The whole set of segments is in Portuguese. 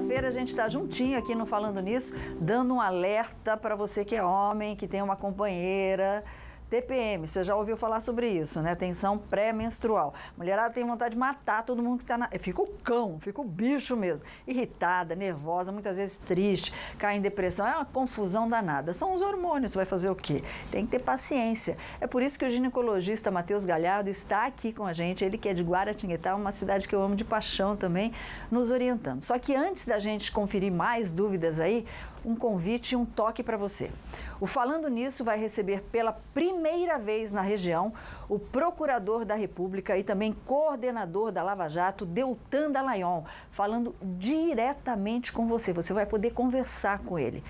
quinta-feira a gente está juntinho aqui no Falando Nisso, dando um alerta para você que é homem, que tem uma companheira TPM, você já ouviu falar sobre isso, né? Tensão pré-menstrual. Mulherada tem vontade de matar todo mundo que está na. Fica o cão, fica o bicho mesmo. Irritada, nervosa, muitas vezes triste, cai em depressão. É uma confusão danada. São os hormônios, vai fazer o quê? Tem que ter paciência. É por isso que o ginecologista Matheus Galhardo está aqui com a gente. Ele que é de Guaratinguetá, uma cidade que eu amo de paixão também, nos orientando. Só que antes da gente conferir mais dúvidas aí, um convite e um toque para você. O Falando Nisso vai receber pela primeira vez na região o Procurador da República e também coordenador da Lava Jato, Deltan Dallagnol, falando diretamente com você. Você vai poder conversar com ele.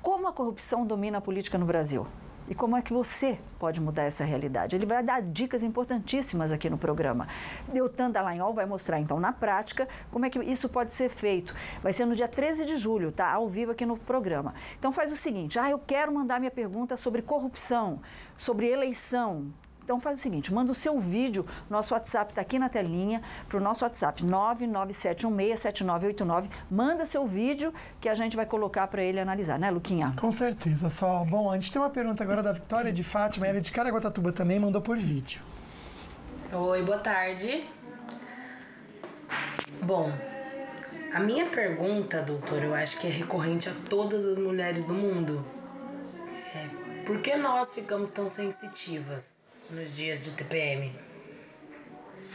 Como a corrupção domina a política no Brasil? E como é que você pode mudar essa realidade? Ele vai dar dicas importantíssimas aqui no programa. Deltan Dallagnol vai mostrar, então, na prática, como é que isso pode ser feito. Vai ser no dia 13 de julho, tá? Ao vivo aqui no programa. Então faz o seguinte, ah, eu quero mandar minha pergunta sobre corrupção, sobre eleição, então faz o seguinte, manda o seu vídeo, nosso WhatsApp está aqui na telinha, para o nosso WhatsApp 997167989, manda seu vídeo que a gente vai colocar para ele analisar, né, Luquinha? Com certeza, só. Bom, a gente tem uma pergunta agora da Vitória de Fátima, ela é de Caraguatatuba também, mandou por vídeo. Oi, boa tarde. Bom, a minha pergunta, doutor, eu acho que é recorrente a todas as mulheres do mundo. É, por que nós ficamos tão sensitivas? Nos dias de TPM.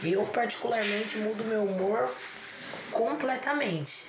Eu, particularmente, mudo meu humor completamente.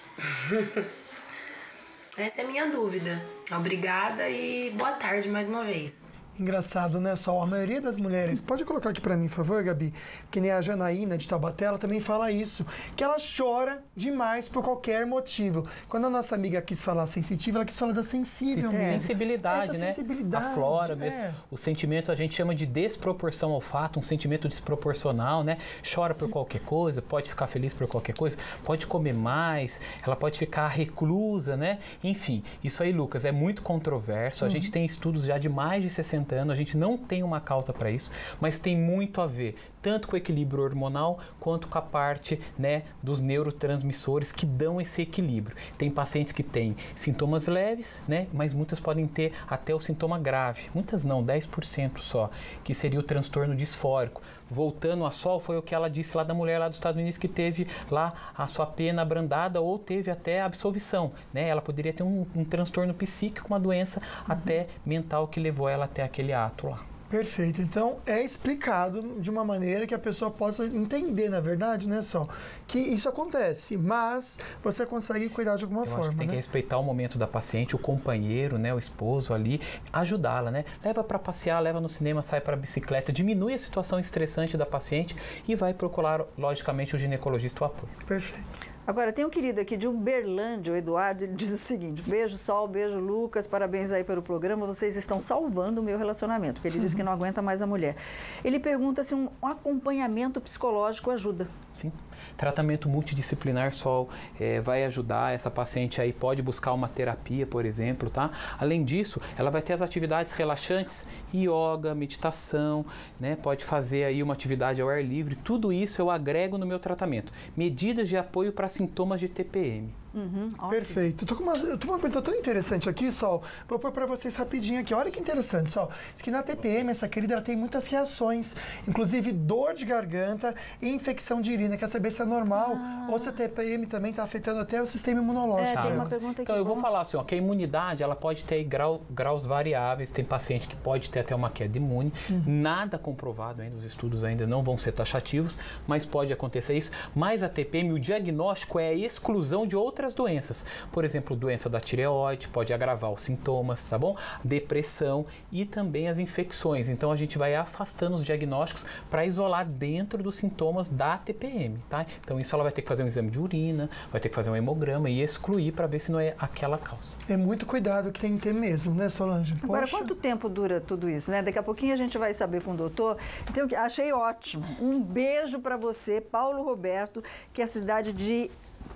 Essa é a minha dúvida. Obrigada e boa tarde mais uma vez. Engraçado, né, Sol? A maioria das mulheres, pode colocar aqui para mim, por favor, Gabi, que nem a Janaína de Taubaté, ela também fala isso, que ela chora demais por qualquer motivo. Quando a nossa amiga quis falar sensitiva, ela quis falar da sensível Sim, mesmo. Sensibilidade, Essa né? sensibilidade, A flora mesmo. é. Os sentimentos a gente chama de desproporção ao fato, um sentimento desproporcional, né? Chora por qualquer coisa, pode ficar feliz por qualquer coisa, pode comer mais, ela pode ficar reclusa, né? Enfim, isso aí, Lucas, é muito controverso. A Uhum. gente tem estudos já de mais de 60 anos, a gente não tem uma causa para isso, mas tem muito a ver tanto com o equilíbrio hormonal quanto com a parte, né, dos neurotransmissores que dão esse equilíbrio. Tem pacientes que têm sintomas leves, né, mas muitas podem ter até o sintoma grave. Muitas não, 10% só, que seria o transtorno disfórico. Voltando a Sol, foi o que ela disse lá da mulher lá dos Estados Unidos que teve lá a sua pena abrandada ou teve até absolvição, né? Ela poderia ter um, um transtorno psíquico, uma doença até mental que levou ela até aquele ato lá. Perfeito. Então é explicado de uma maneira que a pessoa possa entender, na verdade, né, Sol, que isso acontece, mas você consegue cuidar de alguma Eu forma, acho que tem né? que respeitar o momento da paciente, o companheiro, né, o esposo ali, ajudá-la, né? Leva para passear, leva no cinema, sai para bicicleta, diminui a situação estressante da paciente e vai procurar, logicamente, o ginecologista o apoio. Perfeito. Agora, tem um querido aqui de Uberlândia, o Eduardo, ele diz o seguinte: beijo, Sol, beijo, Lucas, parabéns aí pelo programa, vocês estão salvando o meu relacionamento, porque ele diz que não aguenta mais a mulher. Ele pergunta se um acompanhamento psicológico ajuda. Sim. Tratamento multidisciplinar Sol eh, vai ajudar essa paciente aí, pode buscar uma terapia, por exemplo, tá? Além disso, ela vai ter as atividades relaxantes, yoga, meditação, né? Pode fazer aí uma atividade ao ar livre, tudo isso eu agrego no meu tratamento. Medidas de apoio para sintomas de TPM. Uhum. Perfeito. Tô com uma, eu tô com uma pergunta tão interessante aqui, Sol. Vou pôr para vocês rapidinho aqui. Olha que interessante, Sol. Diz que na TPM, essa querida, ela tem muitas reações, inclusive dor de garganta e infecção de urina. Quer saber se é normal ou se a TPM também está afetando até o sistema imunológico. É, tem uma pergunta aqui. Então eu vou falar assim, ó, que a imunidade ela pode ter grau- graus variáveis. Tem paciente que pode ter até uma queda imune. Nada comprovado ainda, os estudos ainda não vão ser taxativos, mas pode acontecer isso. Mas a TPM, o diagnóstico é a exclusão de outras doenças. Por exemplo, doença da tireoide pode agravar os sintomas, tá bom? Depressão e também as infecções. Então a gente vai afastando os diagnósticos para isolar dentro dos sintomas da TPM, tá? Então isso ela vai ter que fazer um exame de urina, vai ter que fazer um hemograma e excluir para ver se não é aquela causa. É muito cuidado que tem que ter mesmo, né, Solange? Agora, Poxa. quanto tempo dura tudo isso, né? Daqui a pouquinho a gente vai saber com o doutor. Então, achei ótimo. Um beijo para você, Paulo Roberto, que é a cidade de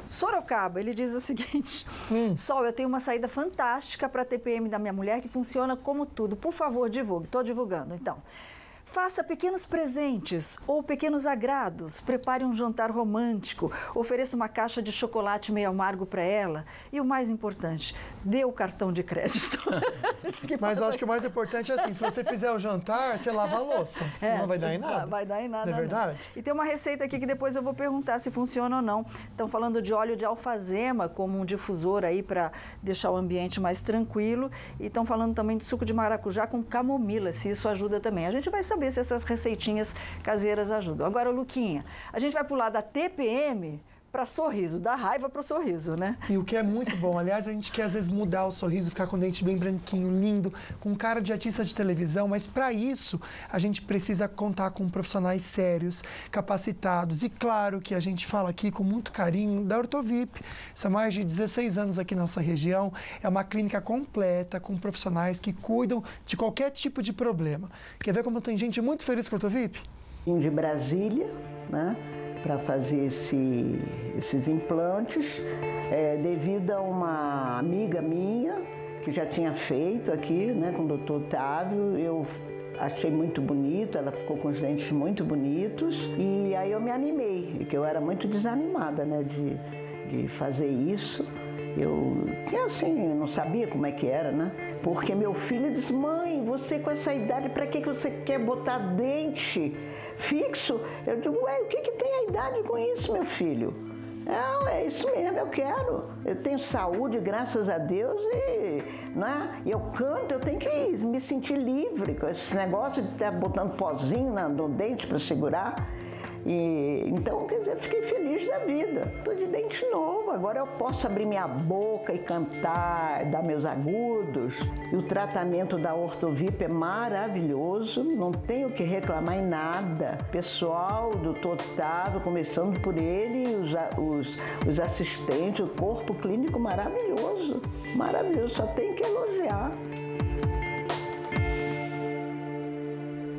Sorocaba. Ele diz o seguinte: Sol, eu tenho uma saída fantástica para a TPM da minha mulher que funciona como tudo. Por favor, divulgue. Estou divulgando, então. Faça pequenos presentes ou pequenos agrados. Prepare um jantar romântico. Ofereça uma caixa de chocolate meio amargo para ela. E o mais importante, dê o cartão de crédito. Mas eu acho que o mais importante é assim: se você fizer o jantar, você lava a louça. Senão É, não vai dar em nada. Vai dar em nada. Não é verdade? E tem uma receita aqui que depois eu vou perguntar se funciona ou não. Estão falando de óleo de alfazema como um difusor aí para deixar o ambiente mais tranquilo. E estão falando também de suco de maracujá com camomila, se isso ajuda também. A gente vai saber se essas receitinhas caseiras ajudam. Agora, Luquinha, a gente vai pular da TPM para sorriso, da raiva para o sorriso, né? E o que é muito bom, aliás, a gente quer às vezes mudar o sorriso, ficar com o dente bem branquinho, lindo, com cara de artista de televisão, mas para isso a gente precisa contar com profissionais sérios, capacitados e claro que a gente fala aqui com muito carinho da Ortovip. São mais de 16 anos aqui na nossa região, é uma clínica completa com profissionais que cuidam de qualquer tipo de problema. Quer ver como tem gente muito feliz com a Ortovip? Vim de Brasília, né, para fazer esse- esses implantes, é, devido a uma amiga minha que já tinha feito aqui, né, com o doutor Otávio. Eu achei muito bonito, ela ficou com os dentes muito bonitos e aí eu me animei, que eu era muito desanimada, né, de, de fazer isso. Eu tinha assim, não sabia como é que era, né? Porque meu filho disse: Mãe, você com essa idade, para que você quer botar dente fixo? Eu digo: Ué, o que, que tem a idade com isso, meu filho? Não, é isso mesmo, eu quero. Eu tenho saúde, graças a Deus, e né? Eu canto, eu tenho que me sentir livre com esse negócio de estar botando pozinho no dente para segurar. E, então, quer dizer, fiquei feliz da vida. Estou de dente novo, agora eu posso abrir minha boca e cantar, dar meus agudos. E o tratamento da Ortovip é maravilhoso, não tenho que reclamar em nada. Pessoal do Otávio, começando por ele, os, os, os assistentes, o corpo clínico maravilhoso. Maravilhoso, só tem que elogiar.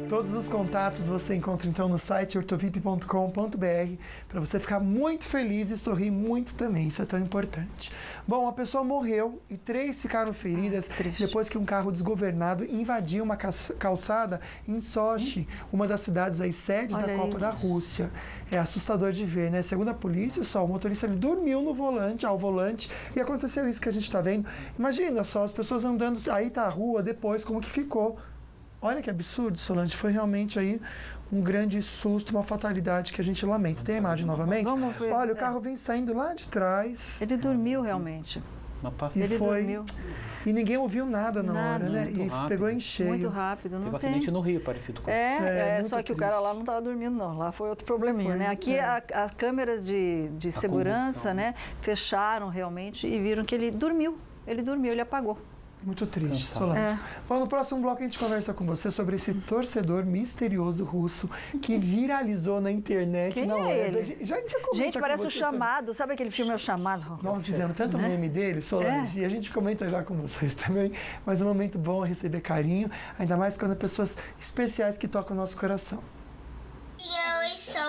Todos os contatos você encontra então no site ortovip.com.br para você ficar muito feliz e sorrir muito também. Isso é tão importante. Bom, a pessoa morreu e três ficaram feridas depois que um carro desgovernado invadiu uma calçada em Sochi, uma das cidades aí sede da Olha Copa da isso. Rússia. É assustador de ver, né? Segundo a polícia, só o motorista ele dormiu no volante, ao volante, e aconteceu isso que a gente está vendo. Imagina só as pessoas andando, aí tá a rua depois como que ficou. Olha que absurdo, Solange. Foi realmente aí um grande susto, uma fatalidade que a gente lamenta. Tem a imagem novamente? Vamos ver. Olha, o É. carro vem saindo lá de trás. Ele dormiu realmente. Uma E. Ele foi. dormiu. E ninguém ouviu nada na Nada. hora, né? Muito E rápido. pegou em cheio. Muito rápido, não Teve um tem. acidente no Rio parecido com É, É, é, só que o cara lá não estava dormindo, não. Lá foi outro probleminha, né? Aqui é. a- as câmeras de, de segurança, convulsão. né, fecharam realmente e viram que ele dormiu. Ele dormiu, ele apagou. Muito triste, Cansado. Solange. É. Bom, no próximo bloco a gente conversa com você sobre esse torcedor misterioso russo que viralizou na internet, Quem na é web. ele? A gente- Já, já comenta Gente, com parece o você também. chamado. Sabe aquele filme É o Chamado? Nós fizemos tanto Né? meme dele, Solange, e a gente comenta já com vocês também. Mas é um momento bom receber carinho, ainda mais quando é pessoas especiais que tocam o nosso coração.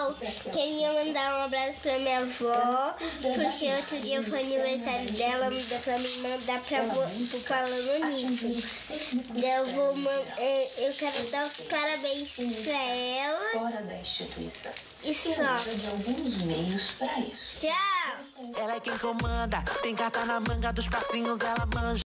Sol. Queria mandar um abraço pra minha avó, porque outro dia foi aniversário dela, dá pra me mandar pra avó falando nisso. Eu, vou, é, eu quero dar os parabéns pra ela. fora da instituição. E só. de alguns meios para isso. Tchau! Ela é quem comanda, tem carta na manga dos passinhos, ela manja.